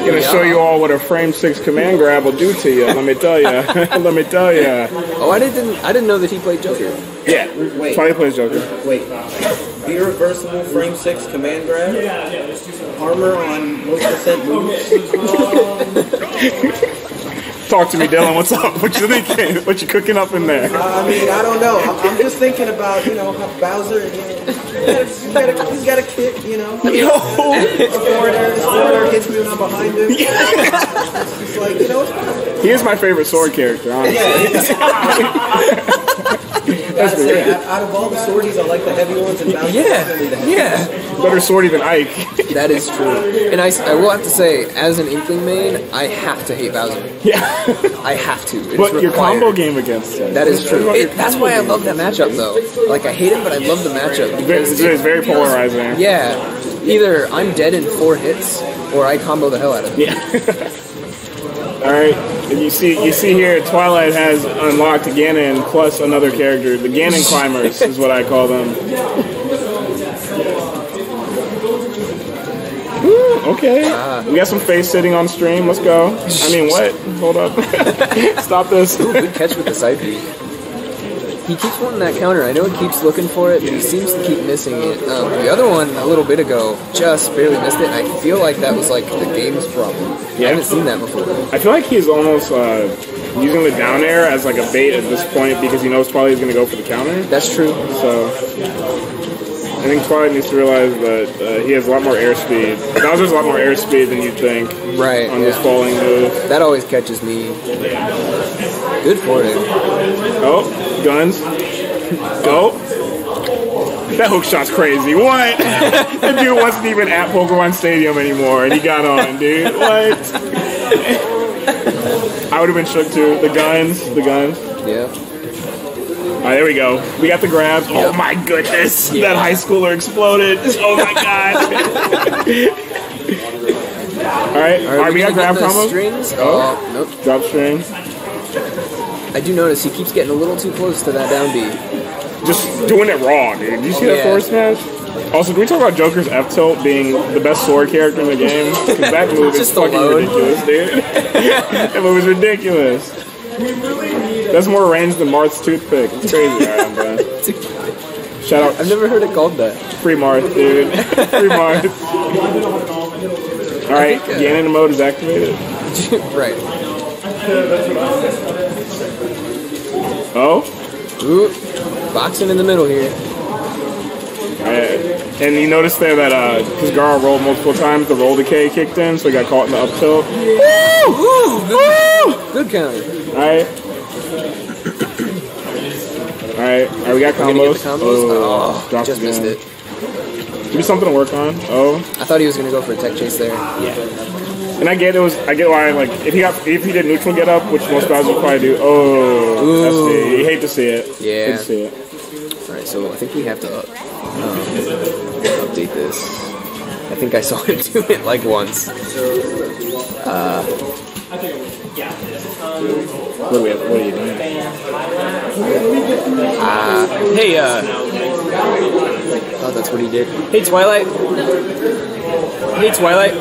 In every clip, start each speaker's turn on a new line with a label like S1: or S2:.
S1: Gonna show you all what a frame six command grab will do to you. Let me tell you. let me tell you.
S2: Oh, I didn't. I didn't know that he played Joker.
S1: Yeah,
S3: Wait.
S1: Twilight plays Joker.
S3: Wait. Irreversible frame six command grab. Yeah, yeah. Armor on most percent moves.
S1: Talk to me, Dylan. What's up? What you thinking? What you cooking up in there?
S3: I mean, I don't know. I'm, I'm just thinking about you know how Bowser. You know, he's got a, he's got a kick. You know.
S1: Yo,
S3: forward air, the forward hits me when I'm behind him. It's like you know.
S1: He is my favorite sword character. Honestly.
S3: Gotta say, out, out of all the swordies, I like the heavy ones and Bowser's definitely the
S2: Yeah, yeah.
S1: Better sword than Ike.
S2: That is true. And I, I will have to say, as an Inkling main, I have to hate Bowser.
S1: yeah,
S2: I have to. It's
S1: but your
S2: required.
S1: combo game against him.
S2: That is true.
S1: What about your
S2: It, that's why I love that matchup, though. Like, I hate him, but I love the matchup.
S1: It's very, it's very polarizing.
S2: Yeah, either I'm dead in four hits, or I combo the hell out of him.
S1: All right, and you see, you see here, Twilight has unlocked Ganon plus another character. The Ganon climbers is what I call them. Okay, we got some face sitting on stream. Let's go. I mean, what? Hold up. Stop this.
S2: Good catch with the side peek. He keeps wanting that counter. I know he keeps looking for it, but he seems to keep missing it. Um, the other one, a little bit ago, just barely missed it. I feel like that was like the game's problem. Yeah. I haven't seen that before.
S1: I feel like he's almost uh, using the down air as like a bait at this point because he knows Twilight is going to go for the counter.
S2: That's true.
S1: So I think Twilight needs to realize that uh, he has a lot more airspeed. Bowser's a lot more airspeed than you'd think
S2: Right.
S1: on this falling move.
S2: That always catches me. Good for him.
S1: Oh, guns. Go. That hook shot's crazy. What? that dude wasn't even at Pokemon Stadium anymore, and he got on, dude. What? I would have been shook too. The guns, the guns.
S2: Yeah.
S1: All right, there we go. We got the grabs. Oh my goodness, yeah. that high schooler exploded. Oh my god. all right, all right, we got grab
S2: the
S1: combos.
S2: strings. Oh, uh, nope.
S1: Drop string.
S2: I do notice he keeps getting a little too close to that down B.
S1: Just doing it wrong, dude. Did you see that
S2: Yeah.
S1: forward smash? Also, can we talk about Joker's F tilt being the best sword character in the game? Because that move is fucking
S2: alone.
S1: ridiculous, dude. that move is ridiculous. That's more range than Marth's toothpick. It's crazy. All right, I'm. Shout out
S2: I've never heard it called that.
S1: Free Marth, dude. Free Marth. All right,
S2: think, uh,
S1: Ganon mode is activated.
S2: right.
S1: Oh,
S2: Ooh, boxing in the middle here.
S1: uh, and you notice there that uh, because Gara rolled multiple times, the roll decay kicked in, so he got caught in the up tilt.
S2: Ooh, good, good counter.
S1: All right. All right, all right, we got combos.
S2: get the combos. Oh,
S1: dropped
S2: just missed it.
S1: Give me something to work on. Oh,
S2: I thought he was gonna go for a tech chase there.
S1: And I get it was I get why like if he got if he did neutral get up, which most guys would probably do. Oh, I. You hate to see it.
S2: Yeah.
S1: Hate to see it.
S2: All right, so I think we have to up, um, update this. I think I saw him do it like once.
S1: What are, we, what are you doing?
S4: Hey, uh,
S2: Oh, that's what he did.
S4: hey, Twilight. Hey, Twilight.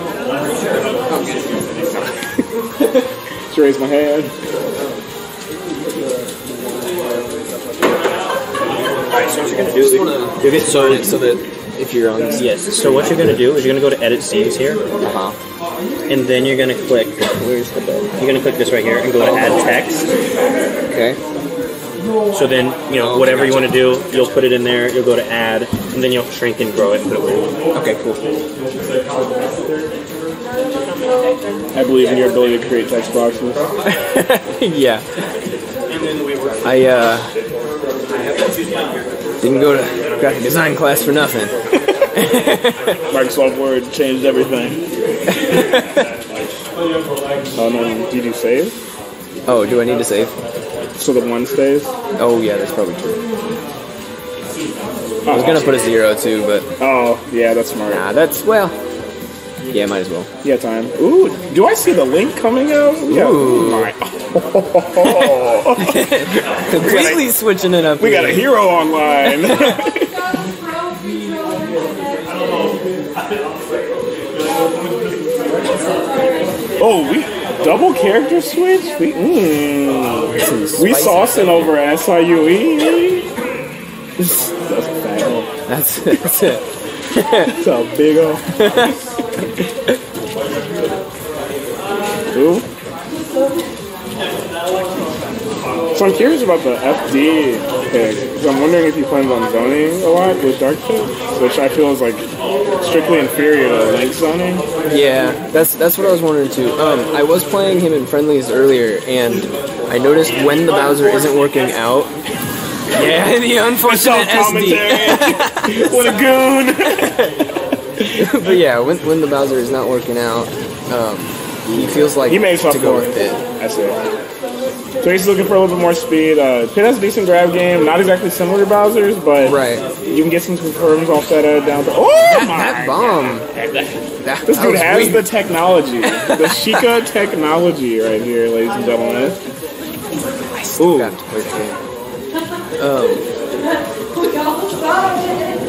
S1: Just raise my hand.
S4: Alright, so what you're gonna do? You're gonna, so,
S2: So that if you're on,
S4: yes. So what you're gonna do is you're gonna go to Edit Scenes here,
S2: uh-huh.
S4: and then you're gonna click.
S2: Where's the bell?
S4: You're gonna click this right here and go to Add Text.
S2: Okay.
S4: So then, you know, whatever you want to do, you'll put it in there. You'll go to Add, and then you'll shrink and grow it. Put it where you want.
S2: Okay, cool.
S1: I believe in your ability to create text boxes.
S2: yeah. I uh didn't go to graphic design class for nothing.
S1: Microsoft Word changed everything. oh no, did you save?
S2: Oh, do I need to save?
S1: So the one stays?
S2: Oh yeah, that's probably true. I was gonna put a zero too, but
S1: Oh, yeah, that's smart.
S2: nah, that's well. Yeah, might as well.
S1: Yeah, time. Ooh, do I see the link coming out? Yeah.
S2: Ooh.
S1: My.
S2: Completely switching it up.
S1: we got a hero online. Oh, we double character switch. We mm, we
S2: Spicy.
S1: saucing over SIUE. That's a fat.
S2: That's, that's it.
S1: That's a big hole. Ooh. So I'm curious about the FD pick. 'cause I'm wondering if he plans on zoning a lot with Dark Pit, which I feel is like strictly inferior to Link zoning.
S2: Yeah, that's that's what I was wondering too. Um, I was playing him in friendlies earlier, and I noticed when the Bowser isn't working out. Yeah, the unfortunate SD.
S1: commentary. what a goon.
S2: but yeah, when when the Bowser is not working out, um, he feels like
S1: He makes up
S2: to go
S1: for
S2: with
S1: it.
S2: it.
S1: That's it. So he's looking for a little bit more speed. Uh, Pit has a decent grab game, not exactly similar to Bowser's, but
S2: Right.
S1: you can get some confirms off that uh, down. Oh my!
S2: That bomb. That,
S1: This dude has
S2: weird.
S1: the technology, the Sheikah technology right here, ladies and gentlemen. Ooh,
S2: Got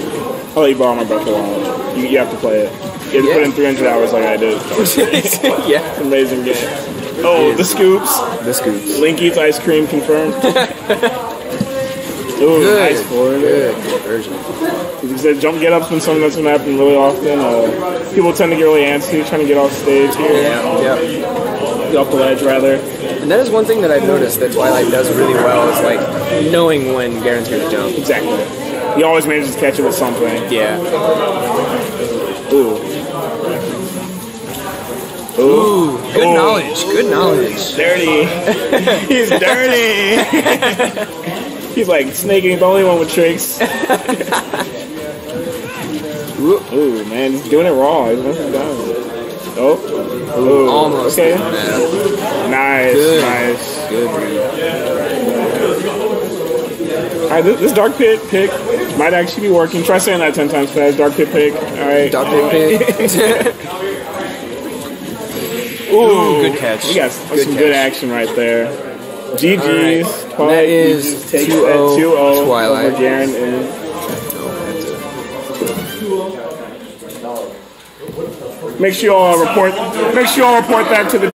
S1: I'll let you borrow my Breath of the Wild. You, you have to play it. You have to
S2: Yeah.
S1: put in 300 hours like I did.
S2: yeah,
S1: Amazing game. Oh, the scoops.
S2: the scoops.
S1: Link eats ice cream confirmed. Ooh,
S2: Good,
S1: nice forward.
S2: good conversion.
S1: He said jump get up's been something that's going to happen really often. Uh, people tend to get really antsy trying to get off stage here.
S2: Yeah, yeah.
S1: Get off the ledge, rather.
S2: And that is one thing that I've noticed that Twilight does really well is like knowing when Garen's gonna jump.
S1: Exactly. He always manages to catch it with something.
S2: Yeah.
S1: Ooh.
S2: Ooh, good
S1: Ooh.
S2: knowledge. Good knowledge.
S1: Dirty. He's dirty. He's like Snake the only one with tricks.
S2: Ooh,
S1: Ooh, man, he's doing it raw. He's messing down. Oh. Ooh.
S2: almost.
S1: Okay. Nice.
S2: Good.
S1: Nice.
S2: good.
S1: All right, this, this dark pit pick might actually be working. Try saying that ten times fast. Dark pit pick. All right.
S2: Dog pick pick.
S1: Ooh,
S2: good catch.
S1: We got some
S2: Good
S1: good, action right there. GG's.
S2: Alright.
S1: Twilight
S2: That is
S1: takes
S2: 2-0
S1: 2-0
S2: Twilight.
S1: Garen and Make sure you all report. Make sure you all report that to the